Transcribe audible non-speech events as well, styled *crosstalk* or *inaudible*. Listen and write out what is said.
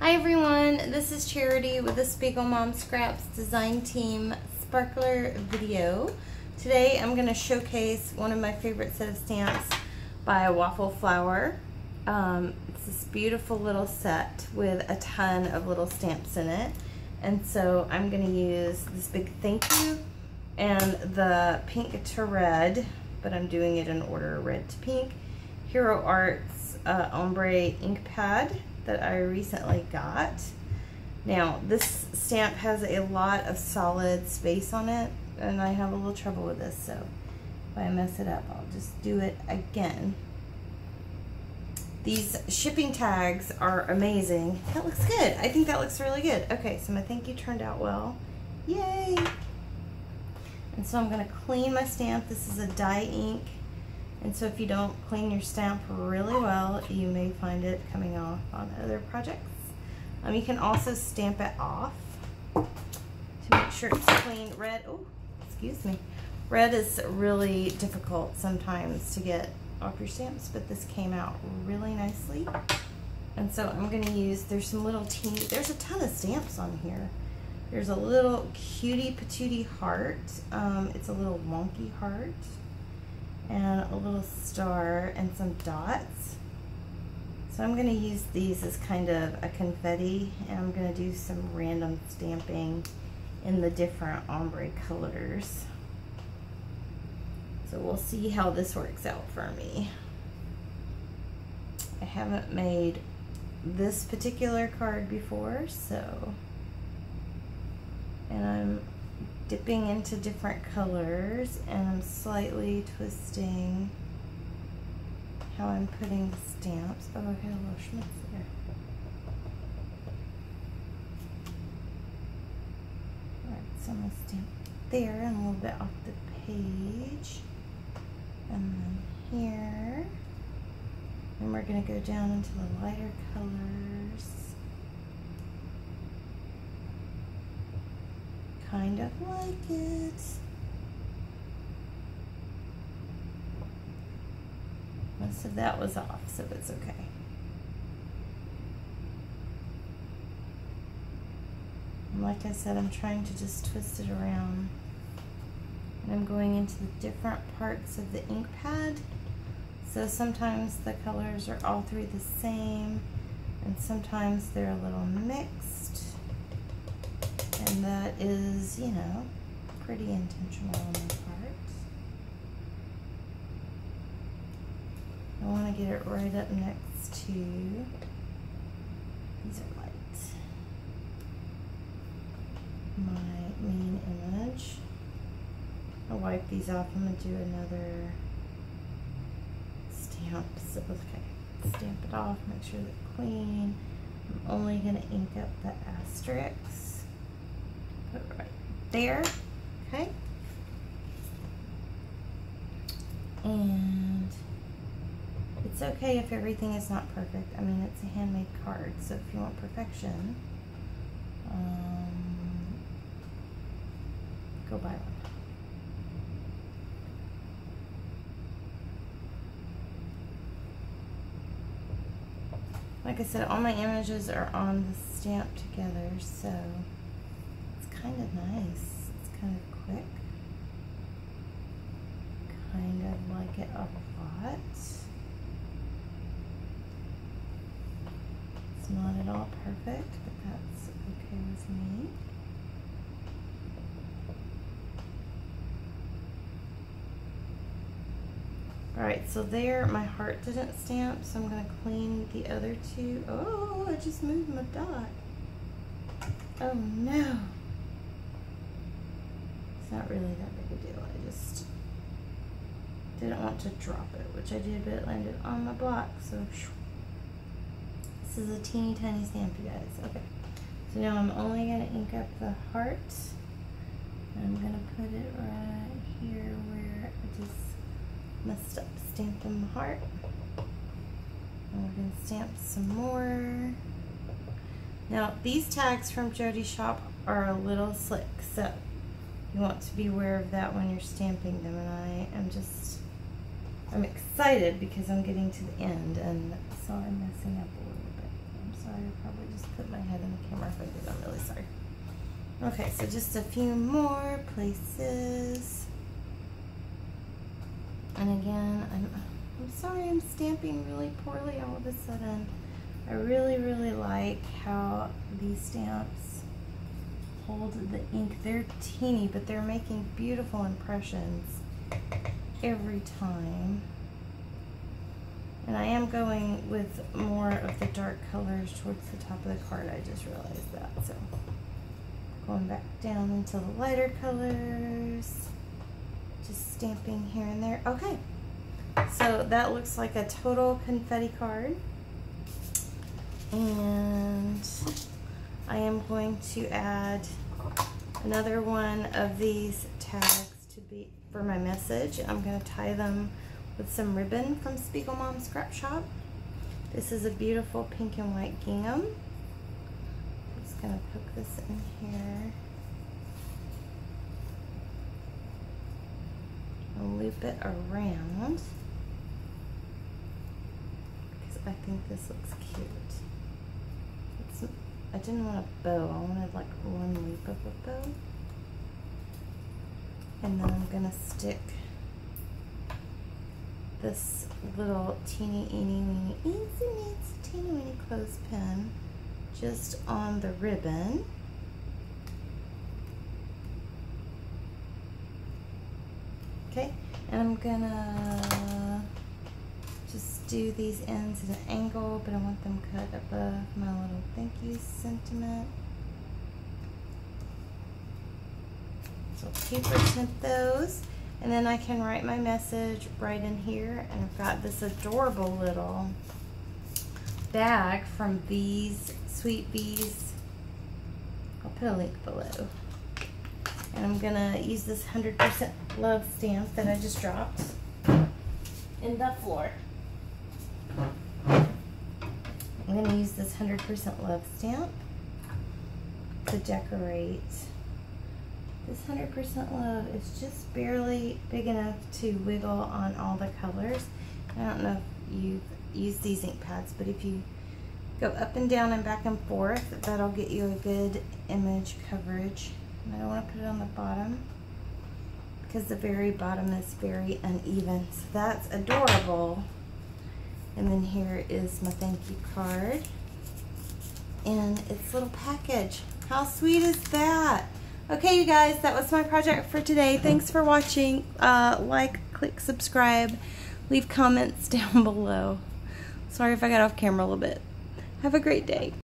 Hi everyone, this is Charity with the Spiegel Mom Scraps Design Team Sparkler video. Today I'm going to showcase one of my favorite set of stamps by Waffle Flower. Um, it's this beautiful little set with a ton of little stamps in it. And so I'm going to use this big thank you and the pink to red, but I'm doing it in order red to pink. Hero Arts uh, Ombre ink pad that I recently got. Now, this stamp has a lot of solid space on it, and I have a little trouble with this, so if I mess it up, I'll just do it again. These shipping tags are amazing. That looks good. I think that looks really good. Okay, so my thank you turned out well. Yay! And so I'm going to clean my stamp. This is a dye ink and so if you don't clean your stamp really well, you may find it coming off on other projects. Um, you can also stamp it off to make sure it's clean. Red, oh, excuse me. Red is really difficult sometimes to get off your stamps, but this came out really nicely. And so I'm gonna use, there's some little teeny, there's a ton of stamps on here. There's a little cutie patootie heart. Um, it's a little wonky heart and a little star and some dots. So I'm going to use these as kind of a confetti and I'm going to do some random stamping in the different ombre colors. So we'll see how this works out for me. I haven't made this particular card before, so, and I'm dipping into different colors and I'm slightly twisting how I'm putting the stamps. Oh, I got a little schmutz there. Alright, so I'm going to stamp there and a little bit off the page. And then here. And we're going to go down into the lighter colors. Kind of like it. Most of that was off, so it's okay. And like I said, I'm trying to just twist it around. And I'm going into the different parts of the ink pad. So sometimes the colors are all three the same, and sometimes they're a little mixed. And that is, you know, pretty intentional on my part. I want to get it right up next to, these are light, my main image. I'll wipe these off. I'm going to do another stamp. So, okay, stamp it off, make sure they're clean. I'm only going to ink up the asterisks put it right there, okay? And it's okay if everything is not perfect. I mean, it's a handmade card, so if you want perfection, um, go buy one. Like I said, all my images are on the stamp together, so kind of nice. It's kind of quick. Kind of like it a lot. It's not at all perfect, but that's okay with me. Alright, so there, my heart didn't stamp, so I'm going to clean the other two. Oh, I just moved my dot. Oh no. It's not really that big a deal. I just didn't want to drop it, which I did, but it landed on my block. So this is a teeny tiny stamp, you guys. Okay. So now I'm only going to ink up the heart. I'm going to put it right here where I just messed up stamping the heart. And we're to stamp some more. Now, these tags from Jody Shop are a little slick, so you want to be aware of that when you're stamping them and I am just I'm excited because I'm getting to the end and so I'm messing up a little bit. I'm sorry I probably just put my head in the camera if I did. I'm really sorry. Okay, so just a few more places. And again, I'm, I'm sorry I'm stamping really poorly all of a sudden. I really, really like how these stamps hold the ink. They're teeny, but they're making beautiful impressions every time. And I am going with more of the dark colors towards the top of the card. I just realized that. So going back down into the lighter colors. Just stamping here and there. Okay. So that looks like a total confetti card. And going to add another one of these tags to be for my message. I'm going to tie them with some ribbon from Spiegel Mom Scrap Shop. This is a beautiful pink and white gingham. I'm just going to put this in here. And loop it around because I think this looks cute. I didn't want a bow, I wanted like one loop of a bow. And then I'm gonna stick this little teeny eeny weeny eensy neensy teeny weeny clothespin just on the ribbon. Okay, and I'm gonna just do these ends at an angle, but I want them cut above my little thank you sentiment. So paper tint those. And then I can write my message right in here. And I've got this adorable little bag from Bees, Sweet Bees. I'll put a link below. And I'm gonna use this 100% love stamp that I just dropped in the floor. I'm gonna use this 100% love stamp to decorate this 100% Love is just barely big enough to wiggle on all the colors. I don't know if you've used these ink pads, but if you go up and down and back and forth, that'll get you a good image coverage. And I don't want to put it on the bottom because the very bottom is very uneven. So that's adorable. And then here is my thank you card and its little package. How sweet is that? Okay, you guys, that was my project for today. Thanks for watching. Uh, like, click subscribe, leave comments *laughs* down below. Sorry if I got off camera a little bit. Have a great day.